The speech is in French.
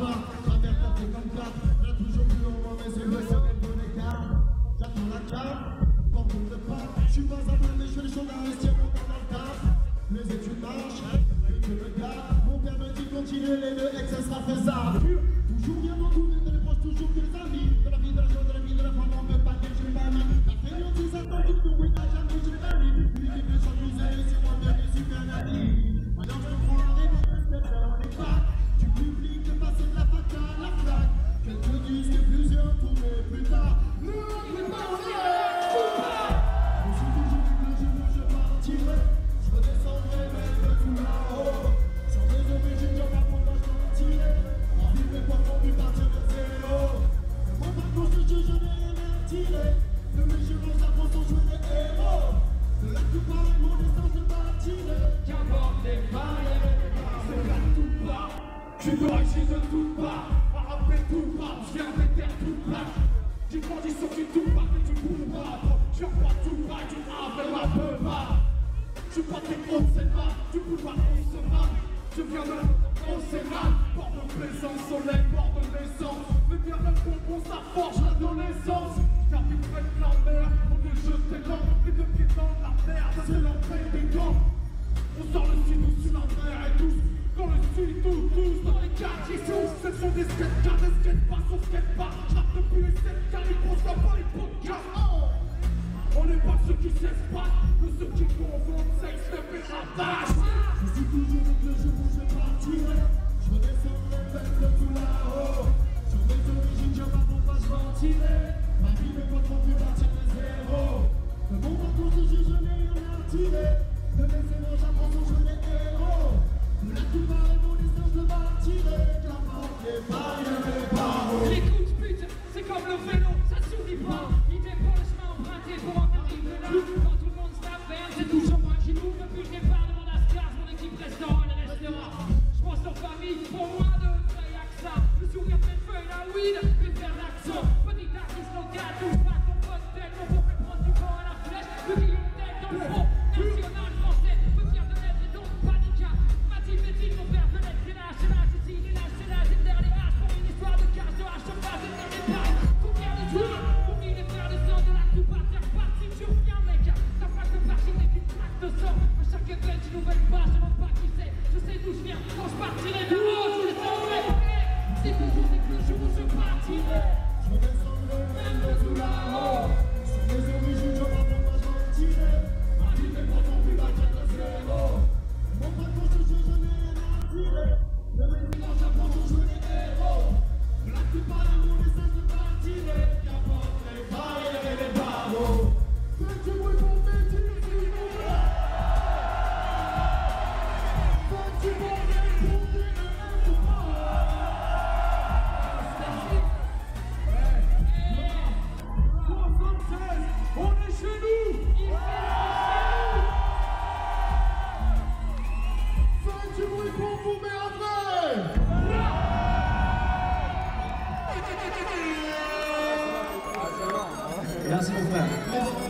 pas, cap, là toujours les bons écarts. J'attends la carte, porte de pas, je suis pas à mais je fais les choses dans le taf. Les études marchent, et le gars, mon père me dit continuer les deux, et que ça sera faisable. Toujours bien Je suis d'origine de tout part, à rappeler tout pas, je viens des terres tout plaques. J'ai grandi sur du tout pas, mais bout pas. Je crois tout pas, du avec ma peu pas. Suis pas très gros, du boulevard on se. Je viens de on s'est mal, port de plaisance, soleil, port de naissance. Mais bien le bonbon, ça forge l'adolescence. Car ils prennent la mer au lieu de jeter l'homme et de pieds dans la merde, c'est l'enfer des gants. On sort le sud ou sur la mer et tous, dans le sud ou tous, dans les quartiers tous. Ce sont des skatecards, des skateparks, on skatepark. J'rappe depuis les 7 car ils pensent pas les podcasts. On n'est pas ceux qui s'espacent, mais ceux qui confondent sexe, de mes ravages. Je suis toujours avec le jour où je partirai. Je descends les peines de tout là-haut. Sur mes origines, je m'abandonne, je m'en tirer. Chaque éveil je pas qui c'est. Je sais d'où je viens, quand je partirai je. C'est je. 안녕하 세,